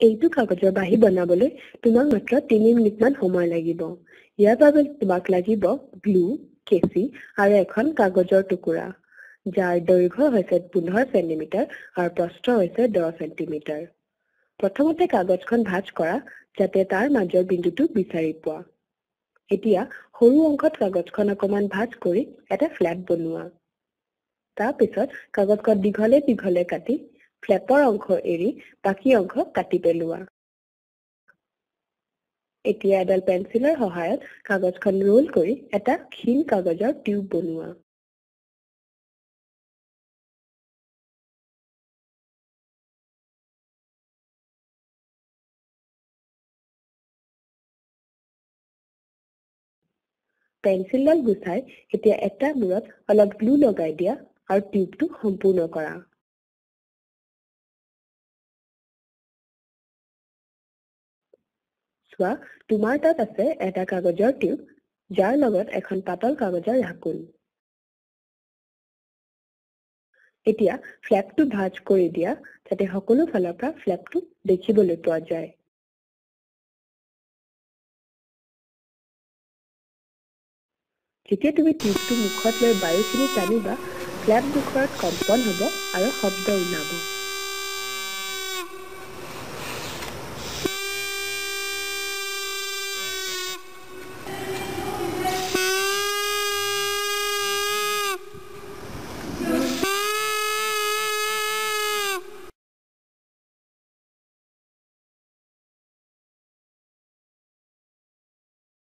এইটো কাগজৰ বাহি বনাবলৈ তোমাক মাত্ৰ তিনি মিনিটমান সময় লাগিব। ইয়াৰ বাবে তোমাক লাগিব গ্লু কেঁচি আৰু এখন কাগজৰ টুকুৰা। যাৰ দৈৰ্ঘ্য হৈছে পোন্ধৰ চেণ্টিমিটাৰ আৰু প্ৰস্থ হৈছে দহ চেণ্টিমিটাৰ। প্ৰথমতে কাগজখন ভাঁজ কৰা যাতে তাৰ মাজৰ বিন্দুটো বিচাৰি পোৱা। এতিয়া সৰু অংশত কাগজখন অকণমান ভাঁজ কৰি এটা ফ্লেপ বনোৱা। তাৰপিছত কাগজখন দীঘলে দীঘলে কাটি ফ্লেপৰ অংশ এৰি বাকী অংশ কাটি পেলোৱা। এতিয়া এডাল পেঞ্চিলৰ সহায়ত কাগজখন ৰোল কৰি এটা ক্ষীণ কাগজৰ টিউব বনোৱা। পেঞ্চিলডাল গুচাই এতিয়া এটা মূৰত অলপ গ্লু লগাই দিয়া আৰু টিউবটো সম্পূৰ্ণ কৰা। চোৱা তোমাৰ তাত আছে এটা কাগজৰ টিউব যাৰ লগত এখন পাতল কাগজৰ ঢাকোন। এতিয়া ফ্লেপটো ভাঁজ কৰি দিয়া যাতে সকলো ফালৰ পৰা ফ্লেপটো দেখিবলৈ পোৱা যায়। যেতিয়া তুমি টিউবটো মুখত লৈ বায়ুখিনি টানিবা ফ্লেপ মুখত কম্পন হ'ব আৰু শব্দ ওলাব।